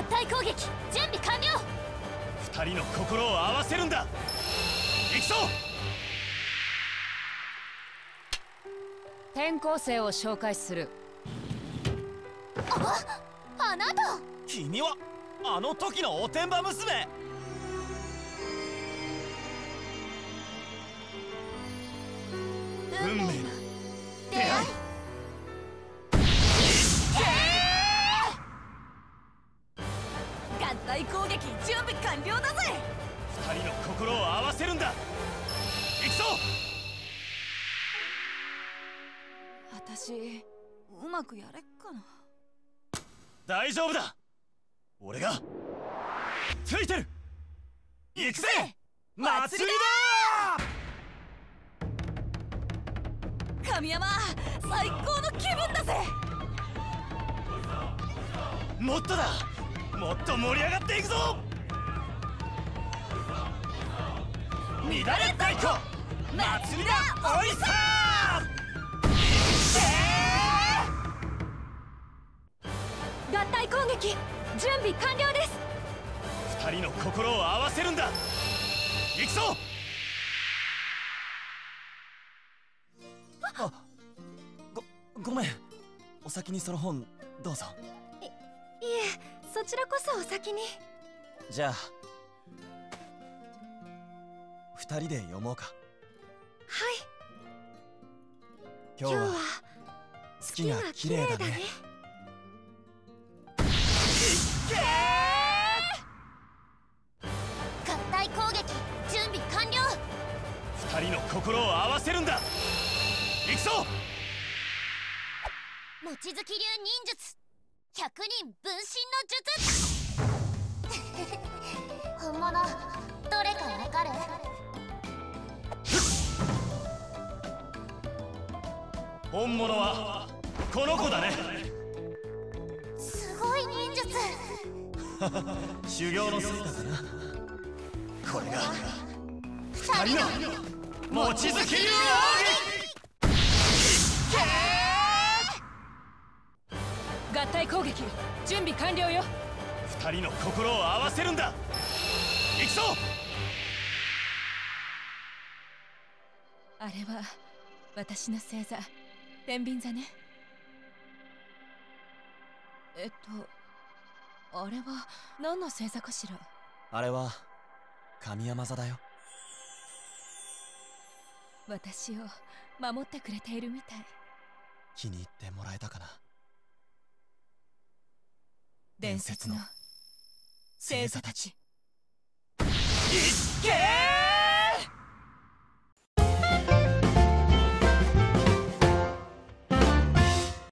合体攻撃準備完了。二人の心を合わせるんだ。行くぞ。転校生を紹介する。ああなた君はあの時のおてんば娘。運命の合体攻撃準備完了だぜ。二人の心を合わせるんだ。行くぞ。私うまくやれっかな。大丈夫だ。俺が。ついてる。行くぜ。祭りだ。神山最高の気分だぜ。もっとだもっと盛り上がっていくぞ！乱れ太鼓祭りだおいさ合体攻撃準備完了です！二人の心を合わせるんだ！行くぞ！あごごめん。お先にその本どうぞそちらこそお先に。じゃあ二人で読もうか。はい。今日は月が綺麗だね。合体攻撃準備完了。二人の心を合わせるんだ。行くぞ。望月流忍術百人分身の術。本物どれかわかる？本物はこの子だね。すごい忍術。修行の成果だなこれが二二人の望月流合体攻撃。準備完了よ。二人の心を合わせるんだ。行くぞ。あれは私の星座。天秤座ね。えっとあれは何の星座かしら？あれは神山座だよ。私を守ってくれているみたい。気に入ってもらえたかな？伝説の星座たち。いっけー